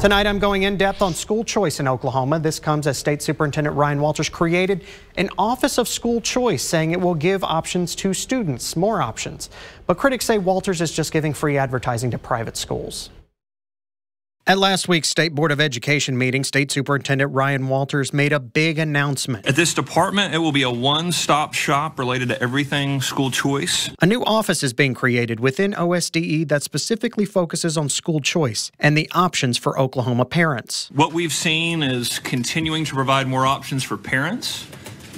Tonight, I'm going in depth on school choice in Oklahoma. This comes as State Superintendent Ryan Walters created an Office of School Choice, saying it will give options to students, more options. But critics say Walters is just giving free advertising to private schools. At last week's State Board of Education meeting, State Superintendent Ryan Walters made a big announcement. At this department, it will be a one stop shop related to everything school choice. A new office is being created within OSDE that specifically focuses on school choice and the options for Oklahoma parents. What we've seen is continuing to provide more options for parents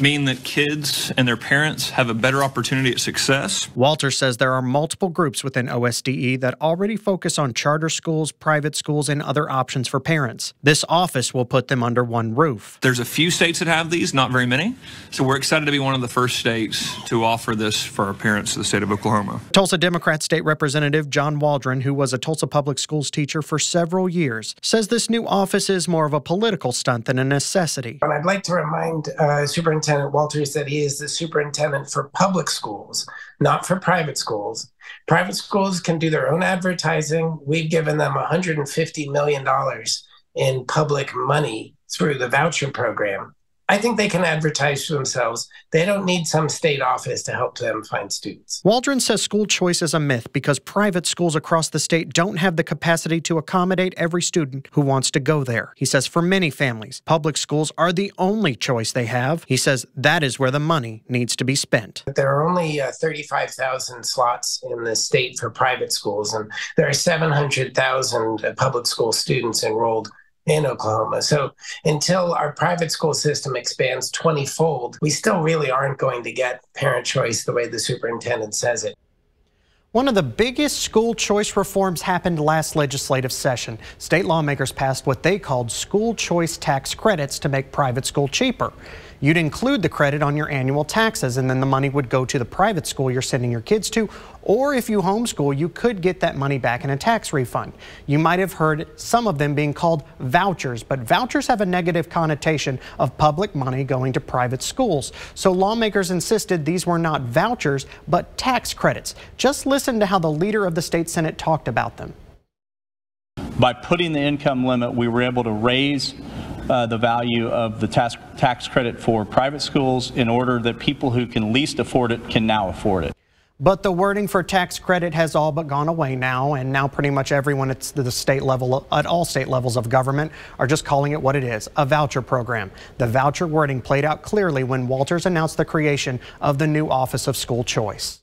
mean that kids and their parents have a better opportunity at success. Walter says there are multiple groups within OSDE that already focus on charter schools, private schools, and other options for parents. This office will put them under one roof. There's a few states that have these, not very many. So we're excited to be one of the first states to offer this for our parents in the state of Oklahoma. Tulsa Democrat State Representative John Waldron, who was a Tulsa Public Schools teacher for several years, says this new office is more of a political stunt than a necessity. And I'd like to remind uh, Superintendent Superintendent Walters that he is the superintendent for public schools, not for private schools. Private schools can do their own advertising. We've given them $150 million in public money through the voucher program. I think they can advertise for themselves. They don't need some state office to help them find students. Waldron says school choice is a myth because private schools across the state don't have the capacity to accommodate every student who wants to go there. He says for many families, public schools are the only choice they have. He says that is where the money needs to be spent. There are only uh, 35,000 slots in the state for private schools, and there are 700,000 uh, public school students enrolled in Oklahoma. So until our private school system expands 20 fold, we still really aren't going to get parent choice the way the superintendent says it. One of the biggest school choice reforms happened last legislative session. State lawmakers passed what they called school choice tax credits to make private school cheaper. You'd include the credit on your annual taxes, and then the money would go to the private school you're sending your kids to. Or if you homeschool, you could get that money back in a tax refund. You might have heard some of them being called vouchers, but vouchers have a negative connotation of public money going to private schools. So lawmakers insisted these were not vouchers, but tax credits. Just listen to how the leader of the state Senate talked about them. By putting the income limit, we were able to raise uh, the value of the tax, tax credit for private schools in order that people who can least afford it can now afford it. But the wording for tax credit has all but gone away now, and now pretty much everyone at the state level, at all state levels of government, are just calling it what it is, a voucher program. The voucher wording played out clearly when Walters announced the creation of the new Office of School Choice.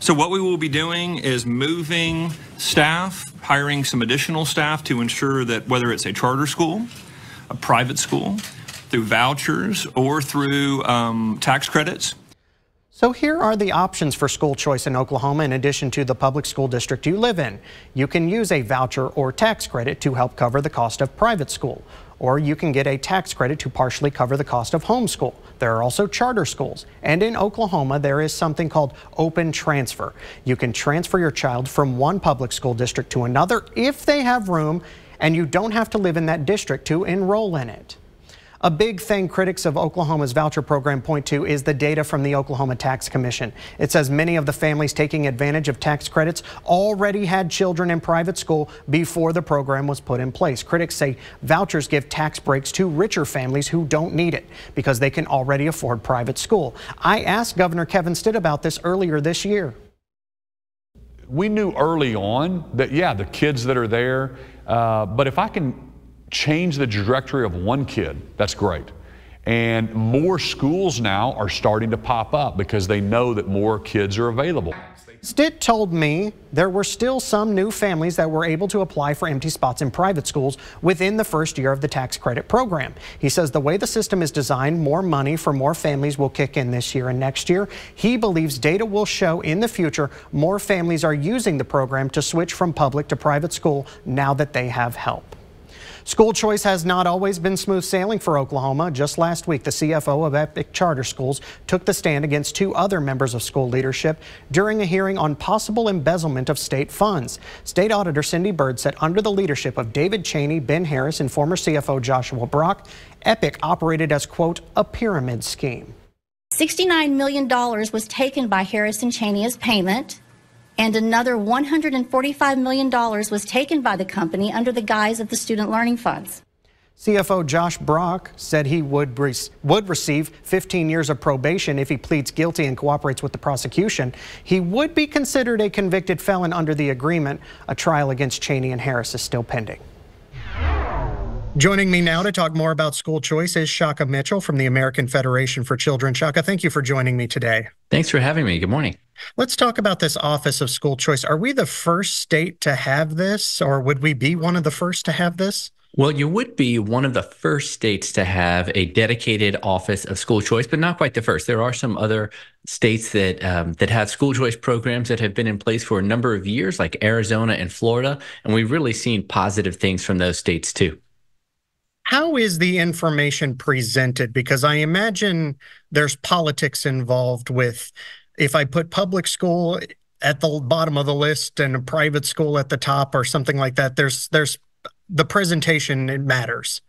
So what we will be doing is moving staff, hiring some additional staff to ensure that whether it's a charter school, a private school, through vouchers or through um, tax credits. So here are the options for school choice in Oklahoma in addition to the public school district you live in. You can use a voucher or tax credit to help cover the cost of private school or you can get a tax credit to partially cover the cost of homeschool. There are also charter schools. And in Oklahoma, there is something called open transfer. You can transfer your child from one public school district to another if they have room, and you don't have to live in that district to enroll in it. A big thing critics of Oklahoma's voucher program point to is the data from the Oklahoma Tax Commission. It says many of the families taking advantage of tax credits already had children in private school before the program was put in place. Critics say vouchers give tax breaks to richer families who don't need it because they can already afford private school. I asked Governor Kevin Stitt about this earlier this year. We knew early on that, yeah, the kids that are there, uh, but if I can change the trajectory of one kid, that's great. And more schools now are starting to pop up because they know that more kids are available. Stitt told me there were still some new families that were able to apply for empty spots in private schools within the first year of the tax credit program. He says the way the system is designed, more money for more families will kick in this year and next year. He believes data will show in the future more families are using the program to switch from public to private school now that they have help. School choice has not always been smooth sailing for Oklahoma. Just last week, the CFO of Epic Charter Schools took the stand against two other members of school leadership during a hearing on possible embezzlement of state funds. State Auditor Cindy Byrd said under the leadership of David Chaney, Ben Harris, and former CFO Joshua Brock, Epic operated as, quote, a pyramid scheme. $69 million was taken by Harris and Chaney as payment and another $145 million was taken by the company under the guise of the student learning funds. CFO Josh Brock said he would, would receive 15 years of probation if he pleads guilty and cooperates with the prosecution. He would be considered a convicted felon under the agreement. A trial against Chaney and Harris is still pending. Joining me now to talk more about school choice is Shaka Mitchell from the American Federation for Children. Shaka, thank you for joining me today. Thanks for having me. Good morning. Let's talk about this Office of School Choice. Are we the first state to have this, or would we be one of the first to have this? Well, you would be one of the first states to have a dedicated office of school choice, but not quite the first. There are some other states that um, that have school choice programs that have been in place for a number of years, like Arizona and Florida, and we've really seen positive things from those states too. How is the information presented? Because I imagine there's politics involved with if I put public school at the bottom of the list and a private school at the top or something like that. There's there's the presentation it matters.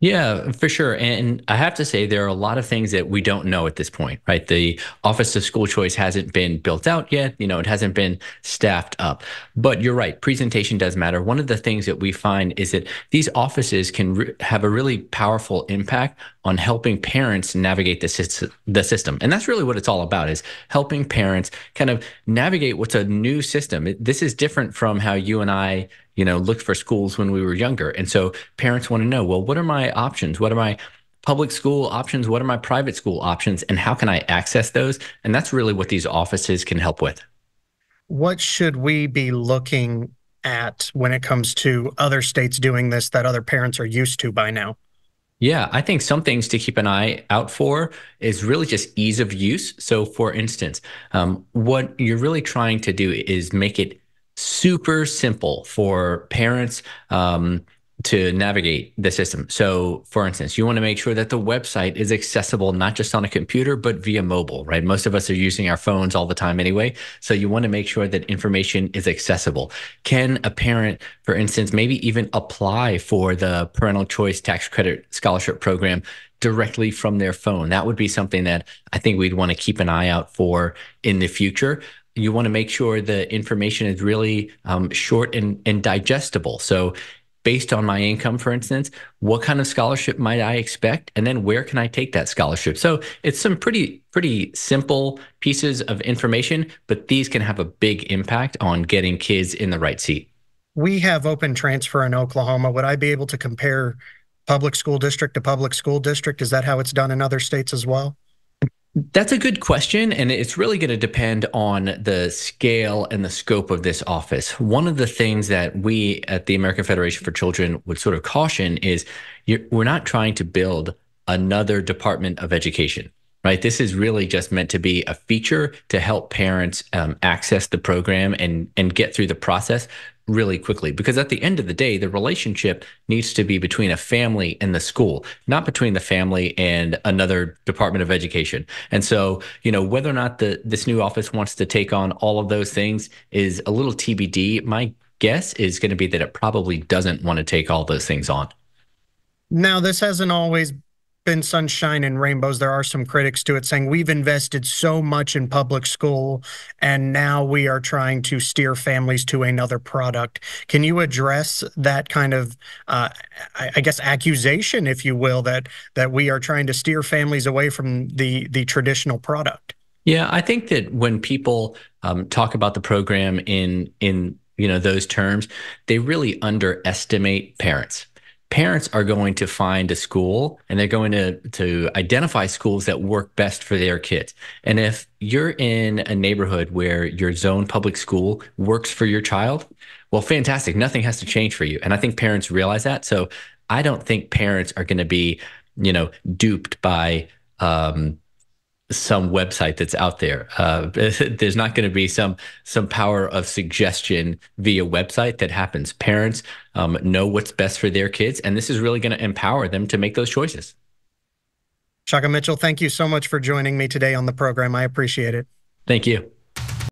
Yeah, for sure. And I have to say, there are a lot of things that we don't know at this point, right? The Office of School Choice hasn't been built out yet. You know, it hasn't been staffed up. But you're right, presentation does matter. One of the things that we find is that these offices can re- have a really powerful impact on helping parents navigate the, the system. And that's really what it's all about is helping parents kind of navigate what's a new system. This is different from how you and I you know, looked for schools when we were younger. And so parents want to know, well, what are my options? What are my public school options? What are my private school options? And how can I access those? And that's really what these offices can help with. What should we be looking at when it comes to other states doing this that other parents are used to by now? Yeah, I think some things to keep an eye out for is really just ease of use. So, for instance, um, what you're really trying to do is make it super simple for parents um, to navigate the system. So, for instance, you want to make sure that the website is accessible not just on a computer, but via mobile, right? Most of us are using our phones all the time anyway. So, you want to make sure that information is accessible. Can a parent, for instance, maybe even apply for the parental choice tax credit scholarship program directly from their phone? That would be something that I think we'd want to keep an eye out for in the future you want to make sure the information is really um, short and, and digestible. So, based on my income, for instance, what kind of scholarship might I expect, and then where can I take that scholarship? So, it's some pretty pretty simple pieces of information, but these can have a big impact on getting kids in the right seat. We have open transfer in Oklahoma. Would I be able to compare public school district to public school district? Is that how it's done in other states as well? That's a good question. And it's really going to depend on the scale and the scope of this office. One of the things that we at the American Federation for Children would sort of caution is we're not trying to build another Department of Education. Right. This is really just meant to be a feature to help parents um, access the program and and get through the process really quickly. Because at the end of the day the relationship needs to be between a family and the school not between the family and another department of education. And so you know whether or not the this new office wants to take on all of those things is a little tbd my guess is going to be that it probably doesn't want to take all those things on. Now this hasn't always been sunshine and rainbows. There are some critics to it saying we've invested so much in public school and now we are trying to steer families to another product. Can you address that kind of, uh, I guess, accusation, if you will, that that we are trying to steer families away from the the traditional product? Yeah, I think that when people um, talk about the program in in you know those terms, they really underestimate parents parents are going to find a school and they're going to to identify schools that work best for their kids. And if you're in a neighborhood where your zone public school works for your child, well, fantastic. Nothing has to change for you. And I think parents realize that. So I don't think parents are going to be, you know, duped by um, some website that's out there. Uh, there's not going to be some some power of suggestion via website that happens. Parents um, know what's best for their kids, and this is really going to empower them to make those choices. Shaka Mitchell, thank you so much for joining me today on the program. I appreciate it. Thank you.